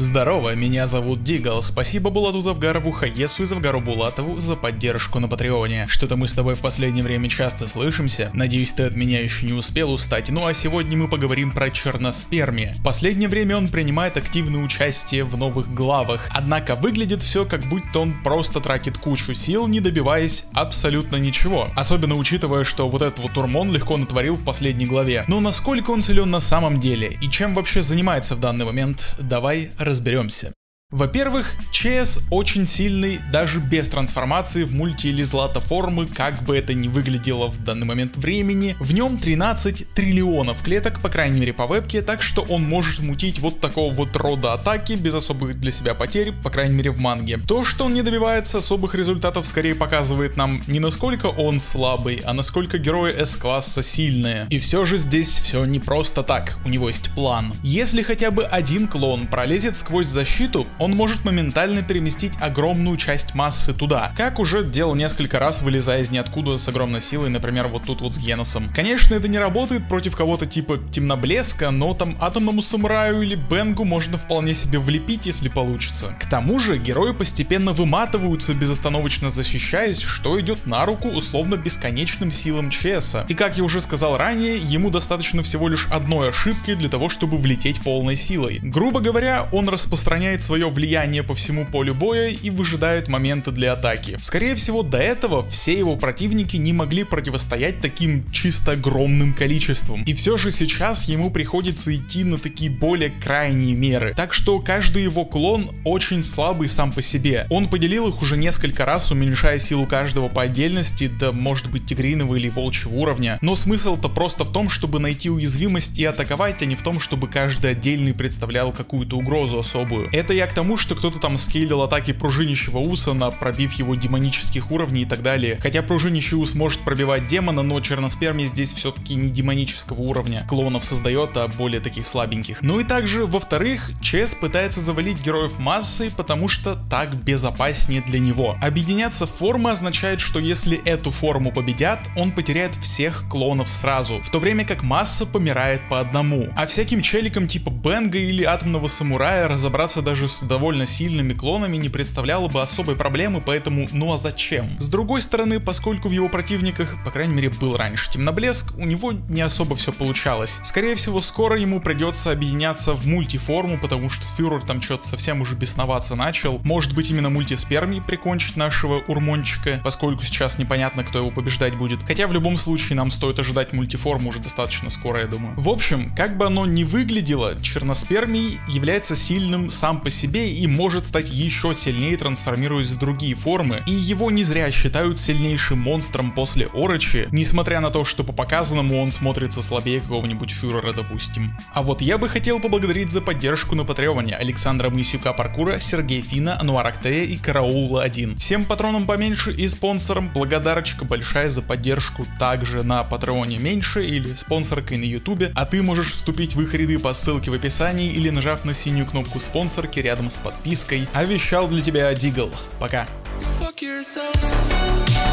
Здорово, меня зовут Дигл. Спасибо Булату Завгарову, Хаесу и Завгару Булатову за поддержку на Патреоне. Что-то мы с тобой в последнее время часто слышимся. Надеюсь, ты от меня еще не успел устать. Ну а сегодня мы поговорим про черноспермия. В последнее время он принимает активное участие в новых главах. Однако выглядит все как будто он просто тратит кучу сил, не добиваясь абсолютно ничего. Особенно учитывая, что вот этот вот Урмон легко натворил в последней главе. Но насколько он силен на самом деле? И чем вообще занимается в данный момент? Давай разберемся. Во-первых, ЧС очень сильный даже без трансформации в мульти или злато формы, как бы это ни выглядело в данный момент времени. В нем 13 триллионов клеток, по крайней мере по вебке, так что он может мутить вот такого вот рода атаки без особых для себя потерь, по крайней мере в манге. То, что он не добивается особых результатов, скорее показывает нам не насколько он слабый, а насколько герои С-класса сильные. И все же здесь все не просто так, у него есть план. Если хотя бы один клон пролезет сквозь защиту, он может моментально переместить огромную часть массы туда, как уже делал несколько раз, вылезая из ниоткуда с огромной силой, например, вот тут вот с Геносом. Конечно, это не работает против кого-то типа Темноблеска, но там Атомному Самураю или Бенгу можно вполне себе влепить, если получится. К тому же, герои постепенно выматываются, безостановочно защищаясь, что идет на руку условно бесконечным силам ЧСа. И как я уже сказал ранее, ему достаточно всего лишь одной ошибки для того, чтобы влететь полной силой. Грубо говоря, он распространяет свое влияние по всему полю боя и выжидает моменты для атаки. Скорее всего, до этого все его противники не могли противостоять таким чисто огромным количеством. И все же сейчас ему приходится идти на такие более крайние меры. Так что каждый его клон очень слабый сам по себе. Он поделил их уже несколько раз, уменьшая силу каждого по отдельности, да может быть тигриного или волчьего уровня. Но смысл-то просто в том, чтобы найти уязвимость и атаковать, а не в том, чтобы каждый отдельный представлял какую-то угрозу особую. Это я к тому, что кто-то там скейлил атаки пружинищего Усана, пробив его демонических уровней и так далее. Хотя пружинищий Ус может пробивать демона, но черноспермий здесь все-таки не демонического уровня. Клонов создает, а более таких слабеньких. Ну и также, во-вторых, ЧС пытается завалить героев массой, потому что так безопаснее для него. Объединяться в формы означает, что если эту форму победят, он потеряет всех клонов сразу, в то время как масса помирает по одному. А всяким челикам типа Бенга или Атомного Самурая разобраться даже с довольно сильными клонами не представляло бы особой проблемы, поэтому ну а зачем? С другой стороны, поскольку в его противниках, по крайней мере был раньше темноблеск, у него не особо все получалось. Скорее всего, скоро ему придется объединяться в мультиформу, потому что фюрер там что-то совсем уже бесноваться начал. Может быть именно мультиспермий прикончить нашего урмончика, поскольку сейчас непонятно, кто его побеждать будет. Хотя в любом случае нам стоит ожидать мультиформу уже достаточно скоро, я думаю. В общем, как бы оно ни выглядело, черноспермий является сильным сам по себе и может стать еще сильнее, трансформируясь в другие формы, и его не зря считают сильнейшим монстром после Орочи, несмотря на то, что по показанному он смотрится слабее какого-нибудь фюрера, допустим. А вот я бы хотел поблагодарить за поддержку на Патреоне Александра Мысюка Паркура, Сергея Фина, Ануар Актея и Караула 1. Всем патронам поменьше и спонсорам благодарочка большая за поддержку также на Патреоне меньше или спонсоркой на Ютубе, а ты можешь вступить в их ряды по ссылке в описании или нажав на синюю кнопку спонсорки рядом с подпиской. А вещал для тебя Дигл. Пока. Fuck.